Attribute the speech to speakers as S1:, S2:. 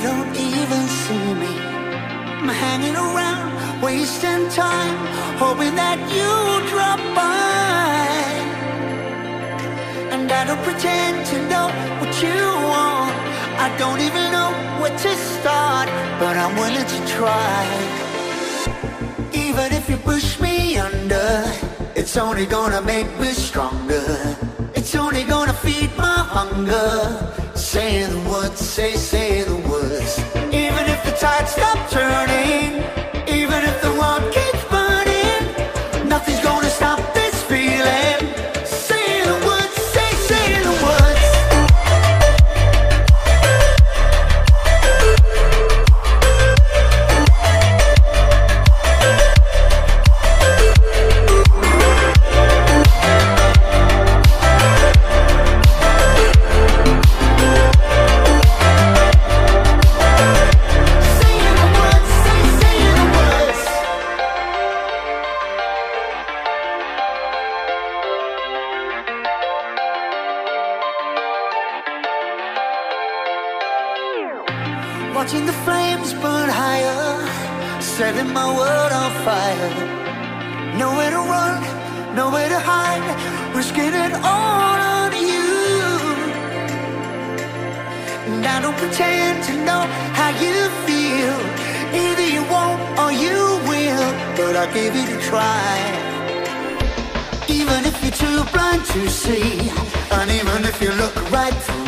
S1: don't even see me. I'm hanging around, wasting time, hoping that you drop by. And I don't pretend to know what you want. I don't even know where to start, but I'm willing to try. Even if you push me under, it's only gonna make me stronger. It's only gonna feed my hunger. Say the words, say, say Watching the flames burn higher, setting my world on fire. Nowhere to run, nowhere to hide, risking it all on you. And I don't pretend to know how you feel. Either you won't or you will, but I'll give it a try. Even if you're too blind to see, and even if you look right through